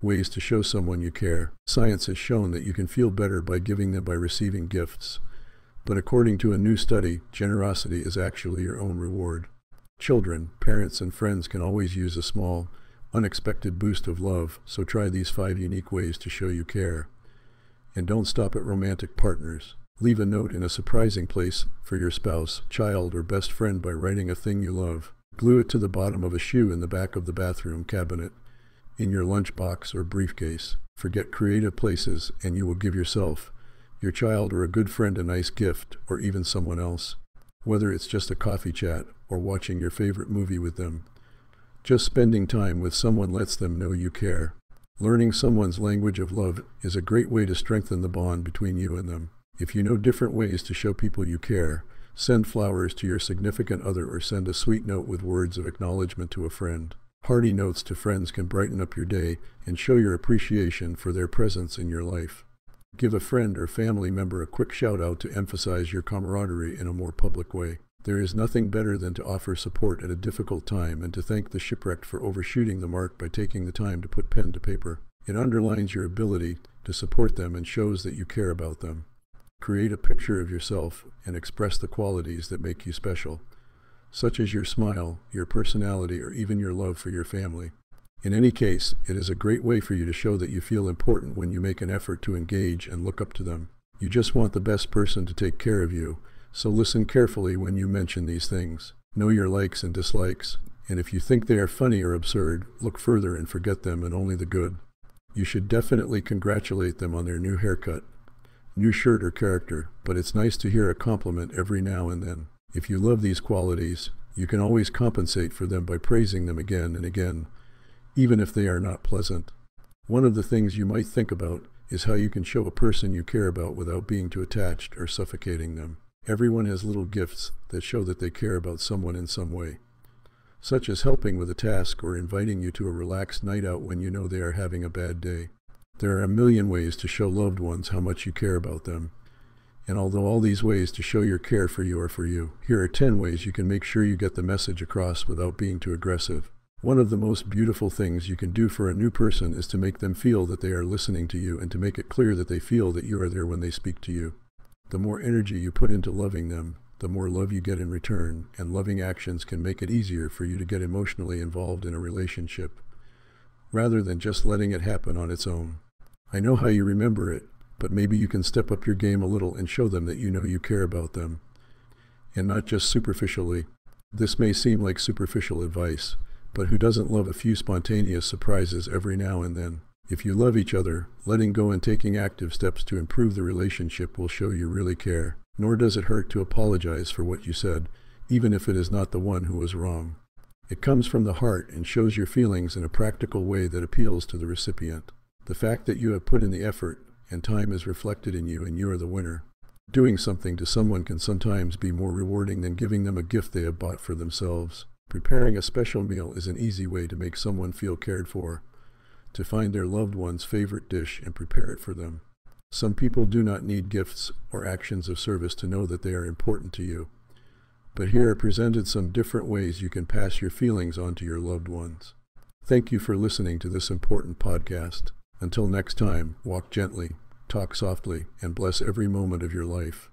ways to show someone you care. Science has shown that you can feel better by giving than by receiving gifts. But according to a new study, generosity is actually your own reward. Children, parents, and friends can always use a small, unexpected boost of love, so try these five unique ways to show you care. And don't stop at romantic partners. Leave a note in a surprising place for your spouse, child, or best friend by writing a thing you love. Glue it to the bottom of a shoe in the back of the bathroom cabinet, in your lunchbox or briefcase. Forget creative places, and you will give yourself, your child, or a good friend a nice gift, or even someone else. Whether it's just a coffee chat or watching your favorite movie with them, just spending time with someone lets them know you care. Learning someone's language of love is a great way to strengthen the bond between you and them. If you know different ways to show people you care, send flowers to your significant other or send a sweet note with words of acknowledgement to a friend. Hearty notes to friends can brighten up your day and show your appreciation for their presence in your life. Give a friend or family member a quick shout out to emphasize your camaraderie in a more public way. There is nothing better than to offer support at a difficult time and to thank the shipwrecked for overshooting the mark by taking the time to put pen to paper. It underlines your ability to support them and shows that you care about them. Create a picture of yourself and express the qualities that make you special, such as your smile, your personality, or even your love for your family. In any case, it is a great way for you to show that you feel important when you make an effort to engage and look up to them. You just want the best person to take care of you, so listen carefully when you mention these things. Know your likes and dislikes, and if you think they are funny or absurd, look further and forget them and only the good. You should definitely congratulate them on their new haircut new shirt or character, but it's nice to hear a compliment every now and then. If you love these qualities, you can always compensate for them by praising them again and again, even if they are not pleasant. One of the things you might think about is how you can show a person you care about without being too attached or suffocating them. Everyone has little gifts that show that they care about someone in some way, such as helping with a task or inviting you to a relaxed night out when you know they are having a bad day. There are a million ways to show loved ones how much you care about them. And although all these ways to show your care for you are for you, here are 10 ways you can make sure you get the message across without being too aggressive. One of the most beautiful things you can do for a new person is to make them feel that they are listening to you and to make it clear that they feel that you are there when they speak to you. The more energy you put into loving them, the more love you get in return, and loving actions can make it easier for you to get emotionally involved in a relationship, rather than just letting it happen on its own. I know how you remember it, but maybe you can step up your game a little and show them that you know you care about them. And not just superficially. This may seem like superficial advice, but who doesn't love a few spontaneous surprises every now and then? If you love each other, letting go and taking active steps to improve the relationship will show you really care. Nor does it hurt to apologize for what you said, even if it is not the one who was wrong. It comes from the heart and shows your feelings in a practical way that appeals to the recipient. The fact that you have put in the effort and time is reflected in you and you are the winner. Doing something to someone can sometimes be more rewarding than giving them a gift they have bought for themselves. Preparing a special meal is an easy way to make someone feel cared for, to find their loved one's favorite dish and prepare it for them. Some people do not need gifts or actions of service to know that they are important to you. But here are presented some different ways you can pass your feelings on to your loved ones. Thank you for listening to this important podcast. Until next time, walk gently, talk softly, and bless every moment of your life.